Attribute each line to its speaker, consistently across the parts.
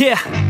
Speaker 1: Yeah.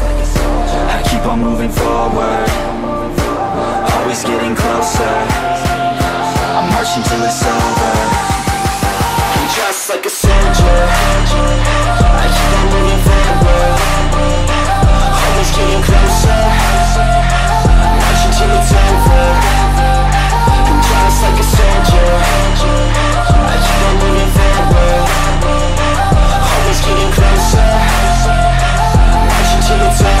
Speaker 2: keep on moving forward. Always getting closer. I march until it's over. And just like a soldier. I keep on moving forward. Always getting closer. March until it's over. Just like a soldier. I keep on moving forward. Always getting closer. March until it's over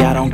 Speaker 2: I don't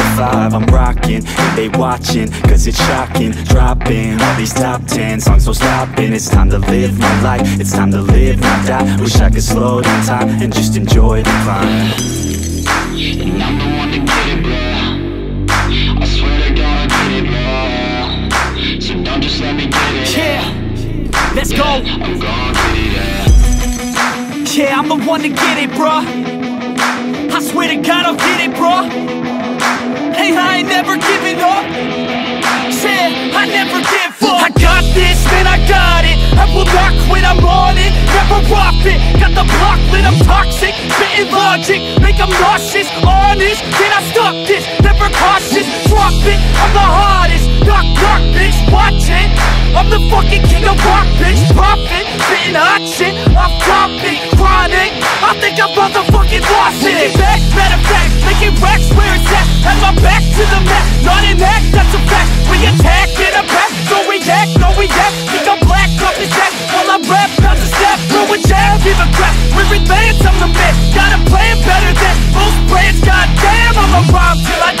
Speaker 2: to 5 I'm rocking, they watching Cause it's shocking Dropping all these top 10 songs So stopping It's time to live my life It's time to live, not die Wish I could slow down time And just enjoy the climb
Speaker 3: And I'm the one to get it, bro. I swear to God, I get it, bro. So don't just let me get it.
Speaker 1: Yeah, let's go
Speaker 3: I'm gon' get it, yeah.
Speaker 1: Yeah, I'm the one to get it, bruh Swear to God I'll get it, bro. Hey, I ain't never giving up. Yeah, I never give up. I got this, man, I got it. I will not quit, I'm on it. Never off it Got the block lit, I'm toxic. Spitting logic, make them nauseous. Honest, can I stop this? Never cautious, drop it I'm the hottest Knock, knock, bitch, watch it. I'm the fucking king of rock, bitch. Profit, spitting hot shit. Off topic, chronic. I think I'm motherfucking lost it. Taking back, matter fact Making racks where it's at. Have my back to the mat. Not an act, that's a fact. We attack in a Don't react, no react Think I'm black off his jack While I rap, bounce a step. Throw a jab, give a crap. We're advanced, I'm the man. Got a plan better than most brands. Goddamn, I'ma rhyme till I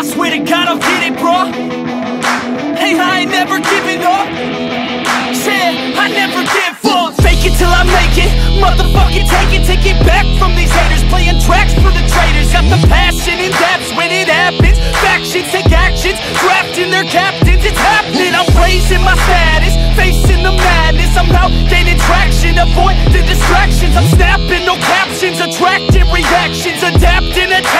Speaker 1: I swear to God I'll get it, bro Hey, I ain't never giving up. Yeah, I never give up. Fake it till I make it. Motherfucking take it, take it back from these haters. Playing tracks for the traitors. Got the passion in that's when it happens. Factions take actions, drafting their captains. It's happening, I'm raising my status. Facing the madness, I'm out gaining traction. Avoid the distractions, I'm snapping. No captions, attracting reactions. Adapting, attacking,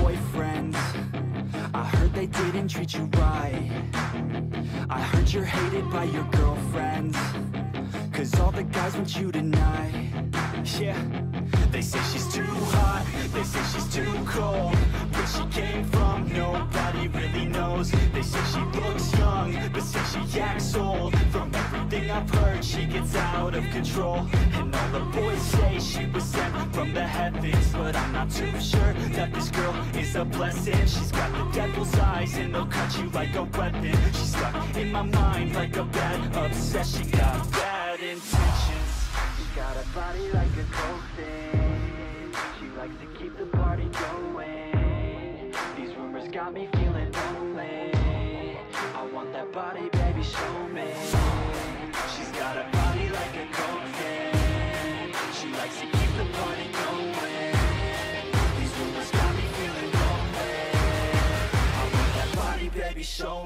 Speaker 2: boyfriends. I heard they didn't treat you right. I heard you're hated by your girlfriends. Cause all the guys want you tonight. Yeah. They say she's too hot. They say she's too cold. Where she came from Nobody really knows. They say she looks young But say she acts old. From everything I've heard She gets out of control. And all the boys say she was sent from the heavens But I'm not too sure That this girl is a blessing. She's got the devil's eyes And they'll cut you like a weapon. She's stuck in my mind Like a bad obsession. She Got bad intentions. She got a body like a cold She likes to keep the party going. These rumors got me feeling lonely. I want that body, baby, show me show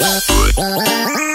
Speaker 3: Oh,